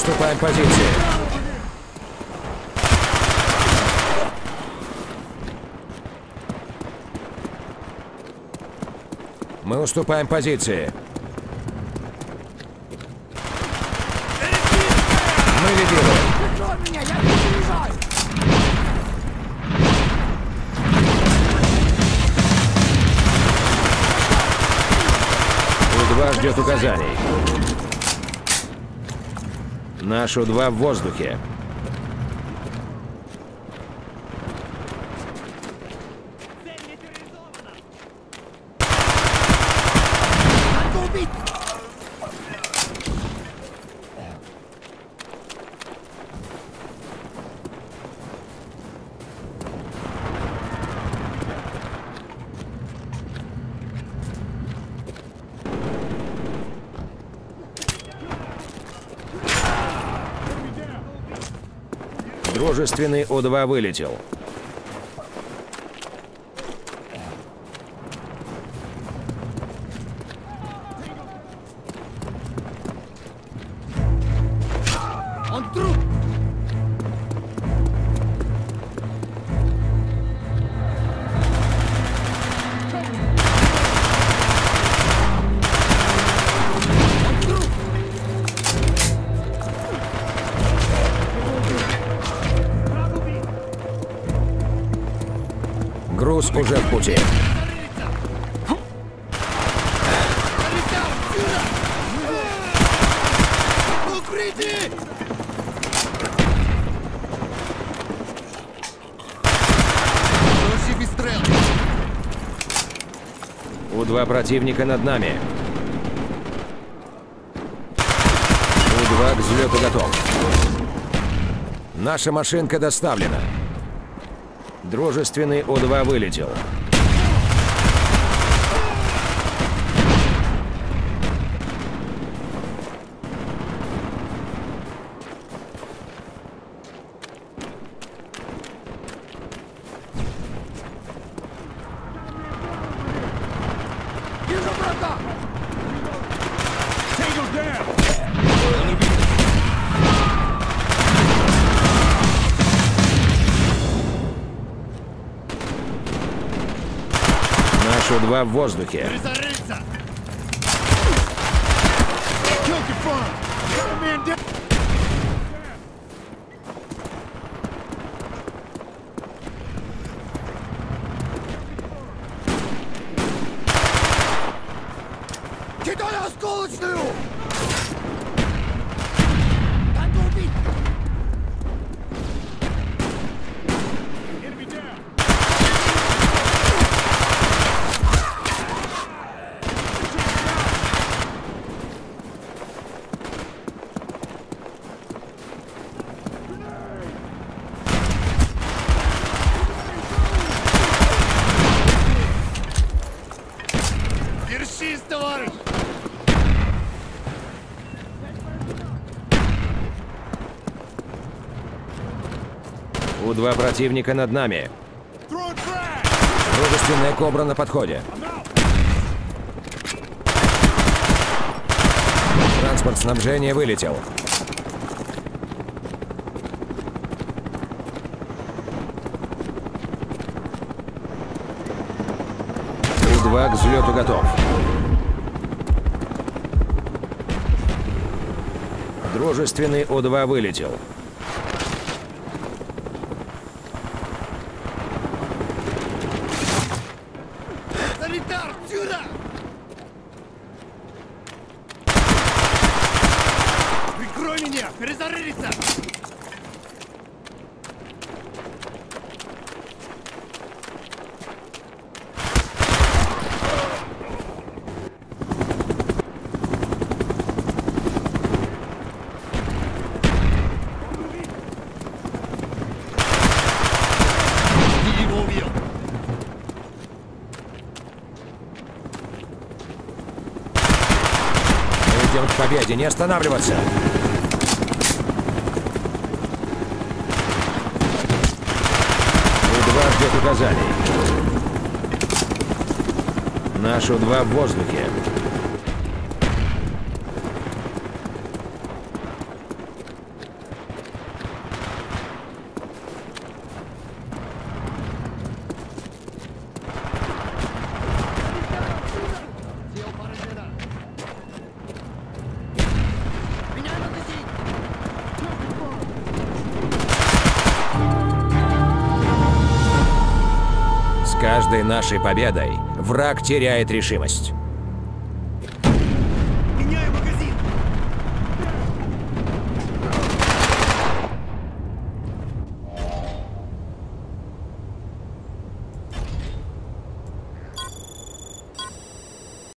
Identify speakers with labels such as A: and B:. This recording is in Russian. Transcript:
A: уступаем позиции. Мы уступаем позиции. Мы лидируем.
B: Прикрой меня, я переезжаю!
A: У-2 ждет указаний. Наш У-2 в воздухе. Дружественный У-2 вылетел. Груз уже в пути.
B: Стрел!
A: У-2 противника над нами. У-2 к взлету готов. Наша машинка доставлена. Дружественный У-2 вылетел. Су-2 в воздухе.
B: Притариться! Товарищ!
A: У-2 противника над нами. Дружественная кобра на подходе. Транспорт снабжения вылетел. У-2 к взлету готов. Дружественный У-2 вылетел.
B: Санитар, сюда! Прикрой меня! Перезарылиться!
A: победе, не останавливаться! У-2 ждет указаний. Наш У-2 в воздухе. Каждой нашей победой враг теряет решимость.